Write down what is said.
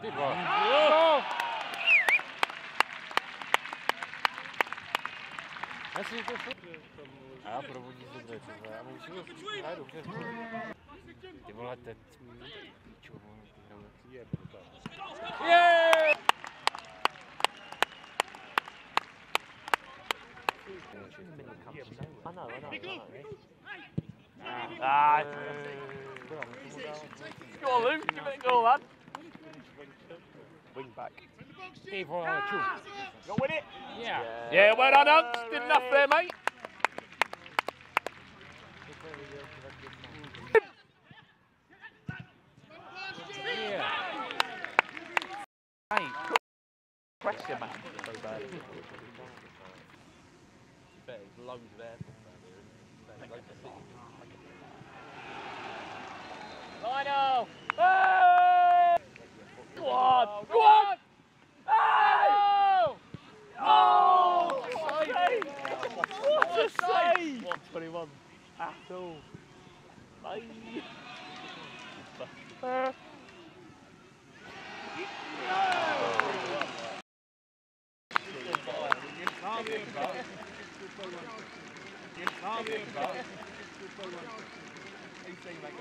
Ty vole. Jo! Já si to furt. A já provodí z dobře, ty vole. Já mu musím hraje. Ty vole, teď píču, vole, ty hraju. Je, Je! I know, I know. I know. Ah, Go on, Luke, give it a go, lad. Wing back. Ty vole, ču. Go with it. Yeah. Yeah, well done, Hunt. Did enough there, mate. Yeah. Mate, question, man. So bad. There's loads of air from down here. Lionel! Hey! Go on! Go on! Hey! Oh! What a save! What a save! 121 at all. Bye. Uh, He's saying like,